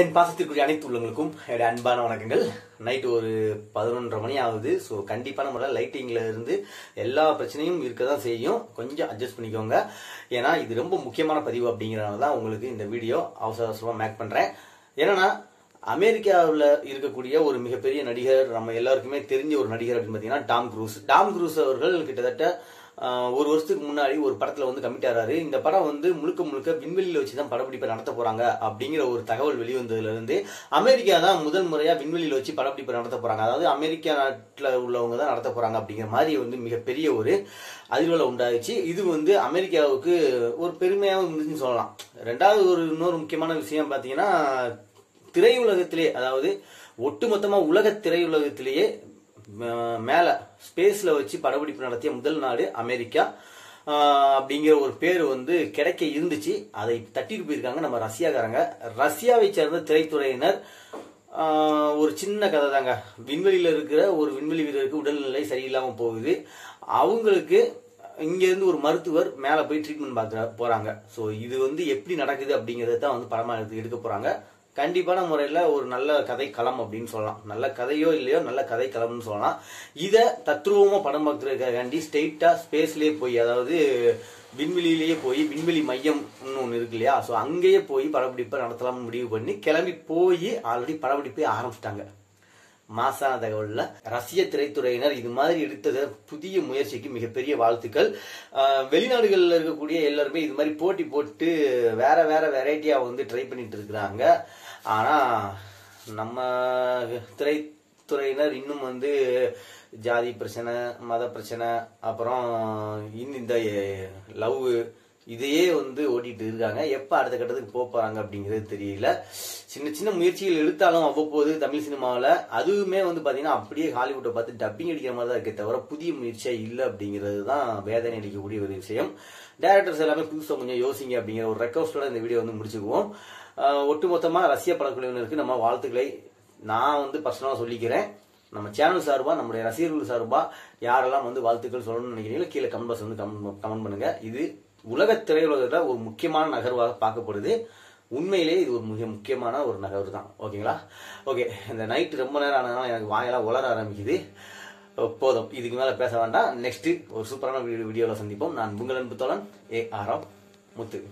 என் பாசத்திற்குரிய அனைத்து உள்ளவங்களுக்கும் என்னுடைய அன்பான வணக்கங்கள். நைட்டு ஒரு பதினொன்றரை மணி ஆகுது. ஸோ கண்டிப்பான முறையில் லைட்டிங்கில் இருந்து எல்லா பிரச்சனையும் இருக்க தான் செய்யும். கொஞ்சம் அட்ஜஸ்ட் பண்ணிக்கோங்க. ஏன்னா இது ரொம்ப முக்கியமான பதிவு அப்படிங்கிறனால தான் உங்களுக்கு இந்த வீடியோ அவசர அவசரமாக மேக் பண்ணுறேன் ஏன்னா அமெரிக்காவில் இருக்கக்கூடிய ஒரு மிகப்பெரிய நடிகர் நம்ம எல்லாருக்குமே தெரிஞ்ச ஒரு நடிகர் அப்படின்னு பார்த்தீங்கன்னா டாம் குரூஸ். டாம் குரூஸ் அவர்கள் கிட்டத்தட்ட ஒரு வருஷத்துக்கு முன்னாடி ஒரு படத்துல வந்து கமிட் ஆறாரு. இந்த படம் வந்து முழுக்க முழுக்க விண்வெளியில வச்சு தான் படப்பிடிப்பை நடத்த போறாங்க அப்படிங்கிற ஒரு தகவல் வெளிவந்ததுல இருந்து அமெரிக்கா தான் முதல் முறையா விண்வெளியில வச்சு படப்பிடிப்பை நடத்த போறாங்க. அதாவது அமெரிக்கா நாட்டில் உள்ளவங்க தான் நடத்த போறாங்க அப்படிங்கிற மாதிரி வந்து மிகப்பெரிய ஒரு அதிர்வலை உண்டாயிடுச்சு. இது வந்து அமெரிக்காவுக்கு ஒரு பெருமையாகவும் இருந்துச்சுன்னு சொல்லலாம். ரெண்டாவது ஒரு இன்னொரு முக்கியமான விஷயம் பார்த்தீங்கன்னா திரையுலகத்திலே அதாவது ஒட்டுமொத்தமா உலக திரையுலகத்திலேயே மேல ஸ்பேஸ்ல வச்சு படப்பிடிப்பு நடத்திய முதல் நாடு அமெரிக்கா. அப்படிங்கிற ஒரு பேர் வந்து கிடைக்க இருந்துச்சு. அதை தட்டிட்டு போயிருக்காங்க நம்ம ரஷ்யாக்காரங்க. ரஷ்யாவை சேர்ந்த திரைத்துறையினர் ஒரு சின்ன கதை தாங்க. விண்வெளியில் இருக்கிற ஒரு விண்வெளி வீரருக்கு உடல்நிலை சரியில்லாமல் போகுது. அவங்களுக்கு இங்கேருந்து ஒரு மருத்துவர் மேலே போய் ட்ரீட்மெண்ட் பார்க்குற போகிறாங்க ஸோ இது வந்து எப்படி நடக்குது அப்படிங்கிறத தான் வந்து படமாக எடுத்து எடுக்க போகிறாங்க கண்டிப்பான முறையில் ஒரு நல்ல கதை களம் அப்படின்னு சொல்லலாம். நல்ல கதையோ இல்லையோ நல்ல கதை களம்னு சொல்லலாம். இதை தத்ரூபமாக படம் பார்க்கறதுக்காண்டி ஸ்ட்ரெயிட்டாக ஸ்பேஸ்லேயே போய் அதாவது விண்வெளியிலேயே போய் விண்வெளி மையம்னு ஒன்று இருக்கு இல்லையா? ஸோ அங்கேயே போய் படப்பிடிப்பை நடத்தலாம்னு முடிவு பண்ணி கிளம்பி போய் ஆல்ரெடி படப்பிடிப்பை ஆரம்பிச்சிட்டாங்க. மாசான ரஷ்ய திரைத்துறையினர் இது மாதிரி எடுத்தது புதிய முயற்சிக்கு மிகப்பெரிய வாழ்த்துக்கள். வெளிநாடுகளில் இருக்கக்கூடிய எல்லாருமே இது மாதிரி போட்டி போட்டு வேற வேற வெரைட்டியாக வந்து ட்ரை பண்ணிட்டு இருக்கிறாங்க. ஆனால் நம்ம திரைத்துறையினர் இன்னும் வந்து ஜாதி பிரச்சனை மத பிரச்சனை அப்புறம் இன்னும் இந்த லவ் இதையே வந்து ஓட்டிட்டு இருக்காங்க. எப்ப அடுத்த கட்டத்துக்கு போக போறாங்க அப்படிங்கிறது தெரியல. சின்ன சின்ன முயற்சிகள் எடுத்தாலும் அவ்வப்போது தமிழ் சினிமாவில் அதுவுமே வந்து பாத்தீங்கன்னா அப்படியே ஹாலிவுட்டை பார்த்து டப்பிங் அடிக்கிற மாதிரி தான் இருக்கே தவிர புதிய முயற்சியா இல்லை அப்படிங்கிறது தான் வேதனை அடிக்கக்கூடிய ஒரு விஷயம். டேரக்டர்ஸ் எல்லாமே புதுசாக கொஞ்சம் யோசிங்க அப்படிங்கிற ஒரு ரெக்வஸ்டோட இந்த வீடியோ வந்து முடிச்சுக்குவோம். ஆஹ் ஒட்டுமொத்தமா ரஷ்ய படக்குழுவினருக்கு நம்ம வாழ்த்துக்களை நான் வந்து பர்சனலாக சொல்லிக்கிறேன். நம்ம சேனல் சார்பா நம்முடைய ரசிகர்கள் சார்பா யாரெல்லாம் வந்து வாழ்த்துக்கள் சொல்லணும்னு நினைக்கிறீங்களோ கீழே கமெண்ட் பாக்ஸ் வந்து கமெண்ட் கமெண்ட் பண்ணுங்க. இது உலக திரையுலகத்தில் ஒரு முக்கியமான நகர்வாக பார்க்கப்படுது. உண்மையிலேயே இது ஒரு மிக முக்கியமான ஒரு நகர்வு தான் ஓகேங்களா? ஓகே இந்த நைட்டு ரொம்ப நேரம் ஆனதுனால எனக்கு வாயெல்லாம் உலர ஆரம்பிக்குது. போதும். இதுக்கு மேலே பேச வேண்டாம். நெக்ஸ்ட்டு ஒரு சூப்பரான வீடியோவில் சந்திப்போம். நான் உங்கள் அன்பு தோழன் ஏ ஆர் முத்து.